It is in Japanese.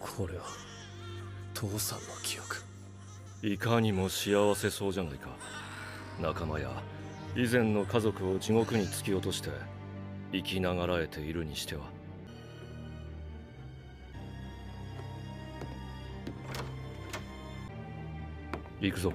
これは父さんの記憶。いかにも幸せそうじゃないか。仲間や以前の家族を地獄に突き落として生きながらえているにしては。行くぞ。